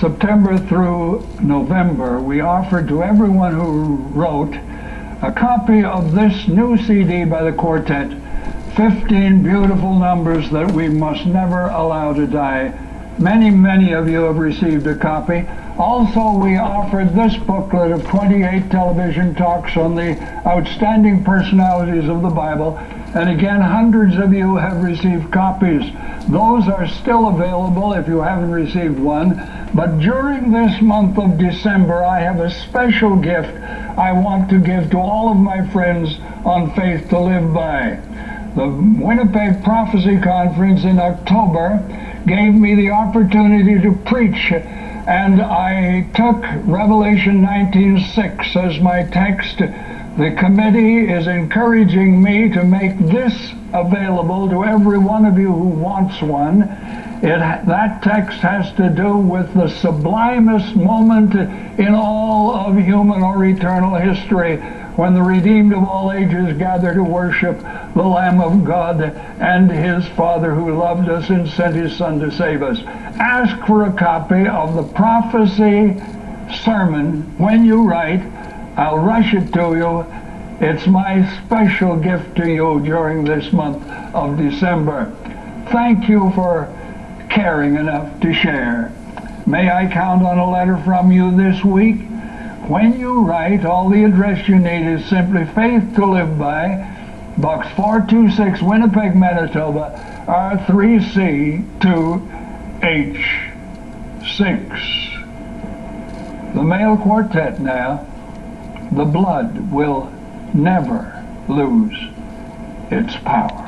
September through November, we offered to everyone who wrote a copy of this new CD by the quartet, 15 beautiful numbers that we must never allow to die. Many, many of you have received a copy. Also, we offered this booklet of 28 television talks on the outstanding personalities of the Bible. And again, hundreds of you have received copies. Those are still available if you haven't received one. But during this month of December, I have a special gift I want to give to all of my friends on Faith to Live By. The Winnipeg Prophecy Conference in October gave me the opportunity to preach and I took Revelation 19:6 as my text. The committee is encouraging me to make this available to every one of you who wants one. It, that text has to do with the sublimest moment in all of human or eternal history when the redeemed of all ages gather to worship the Lamb of God and his Father who loved us and sent his Son to save us. Ask for a copy of the prophecy sermon when you write. I'll rush it to you. It's my special gift to you during this month of December. Thank you for caring enough to share. May I count on a letter from you this week? When you write, all the address you need is simply Faith to Live By, Box 426, Winnipeg, Manitoba, R3C2H6. The male quartet now, the blood will never lose its power.